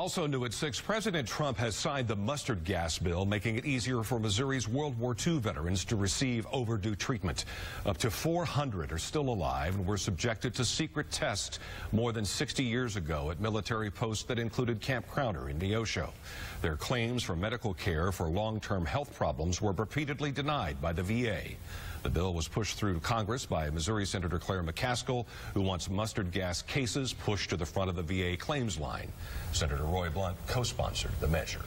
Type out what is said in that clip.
Also new at 6, President Trump has signed the mustard gas bill, making it easier for Missouri's World War II veterans to receive overdue treatment. Up to 400 are still alive and were subjected to secret tests more than 60 years ago at military posts that included Camp Crowder in Neosho. Their claims for medical care for long-term health problems were repeatedly denied by the VA. The bill was pushed through Congress by Missouri Senator Claire McCaskill, who wants mustard gas cases pushed to the front of the VA claims line. Senator Roy Blunt co-sponsored the measure.